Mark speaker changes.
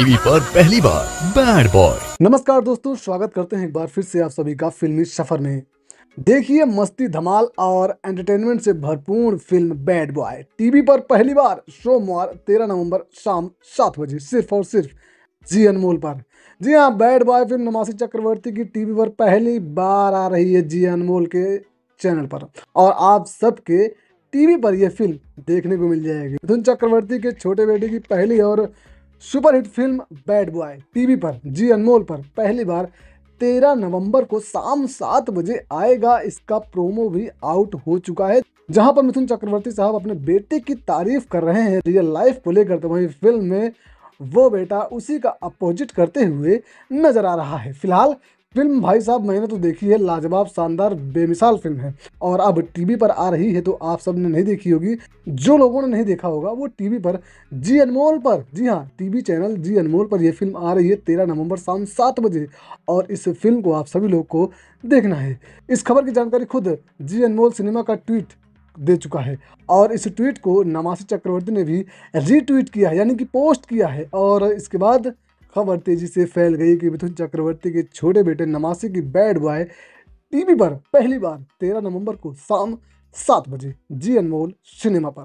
Speaker 1: TV पर पहली बार bad boy
Speaker 2: नमस्कार दोस्तों, स्वागत करते हैं एक बार फिर से आप सभी का फिल्मी सफ़र में। देखिए मस्ती, धमाल और एंटरटेनमेंट से भरपूर फ़िल्म बैड बॉय टीवी पर पहली बार सोमवार 13 नवंबर शाम सात बजे, सिर्फ़ और सिर्फ़ जी अनमोल पर। जी हाँ bad boy film Namashi Chakraborty की टीवी पर पहली बार आ रही है जी अनमोल के चैनल पर। और आप सबके टीवी पर यह फ़िल्म देखने को मिल जाएगी। मिथुन चक्रवर्ती के छोटे बेटे की पहली और superhit film bad boy, TV पर, जी अनमोल पर पहली बार 13 नवंबर को शाम सात बजे आएगा। इसका प्रोमो भी आउट हो चुका है, जहाँ पर मिथुन चक्रवर्ती साहब अपने बेटे की तारीफ़ कर रहे हैं। रियल लाइफ को लेकर तो वहीं फ़िल्म में वो बेटा उसी का अपोजिट करते हुए नज़र आ रहा है। फ़िलहाल फ़िल्म भाई साहब, मैंने तो देखी है, लाजवाब, शानदार, बेमिसाल फ़िल्म है। और अब टीवी पर आ रही है तो आप सबने नहीं देखी होगी। जो लोगों ने नहीं देखा होगा, वो टीवी पर जी अनमोल पर। जी हाँ टीवी चैनल जी अनमोल पर यह फ़िल्म आ रही है तेरह नवंबर शाम सात बजे। और इस फ़िल्म को आप सभी लोग को देखना है। इस खबर की जानकारी खुद जी अनमोल सिनेमा का ट्वीट दे चुका है। और इस ट्वीट को नमासी चक्रवर्ती ने भी रीट्वीट किया है, यानी कि पोस्ट किया है। और इसके बाद खबर तेज़ी से फैल गई कि मिथुन चक्रवर्ती के छोटे बेटे नमासी की बैड बॉय टीवी पर पहली बार 13 नवंबर को शाम सात बजे जी अनमोल सिनेमा पर।